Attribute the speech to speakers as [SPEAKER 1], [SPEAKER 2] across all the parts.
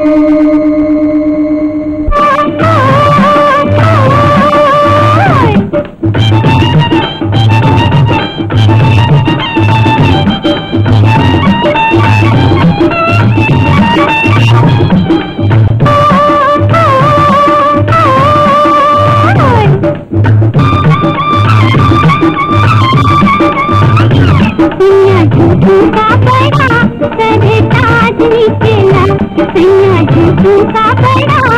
[SPEAKER 1] Thank. निकला जी का बड़ा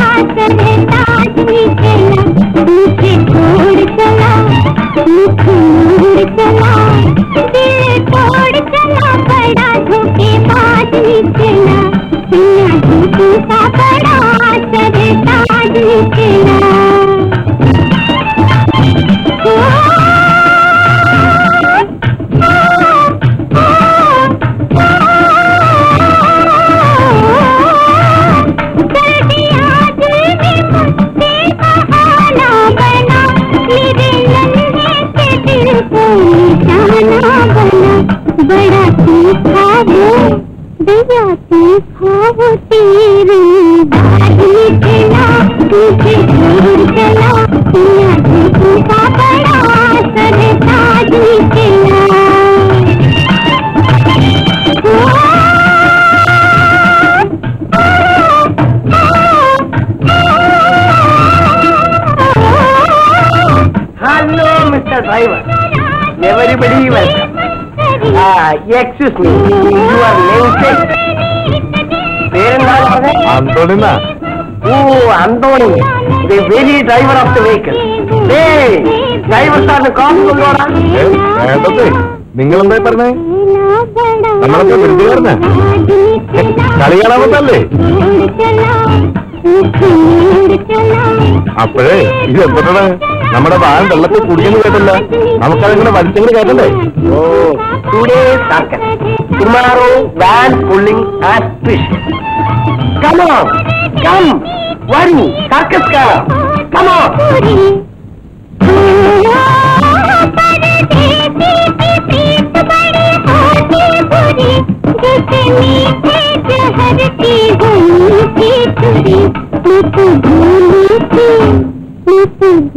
[SPEAKER 1] तीखा वो तेरे बाजी चला तुझे दूर चला पिया का बड़ा सरताज निकला
[SPEAKER 2] Hello, Mr. Driver. Everybody welcome. Ah, excuse me.
[SPEAKER 3] അന്തോണിന്നാ?
[SPEAKER 2] ഓ Antony. The very driver of the vehicle driver സാറിന് കോപ്പ് കൊണ്ടുപോടാ
[SPEAKER 3] വേണ്ടത് നിങ്ങൾ എന്തായി പറഞ്ഞേ? നമ്മളൊക്കെ വെറുതെയായിരുന്നേ കളി കാണാൻ വന്നല്ലേ അപ്പോഴേ ഇത് എന്താണ് നമ്മുടെ വാൻ വെള്ളത്തിൽ കുടിക്കുന്നു കേട്ടല്ല. നമുക്കതിങ്ങനെ വലിച്ചെങ്കിലും കേട്ടല്ലേ
[SPEAKER 2] ഓ Tomorrow, van pulling as
[SPEAKER 1] fish. Come on, come. Worry, circus ka Come on. Mm-hmm.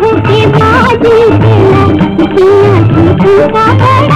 [SPEAKER 1] धोखेबाज चला पिया झूठू का बड़ा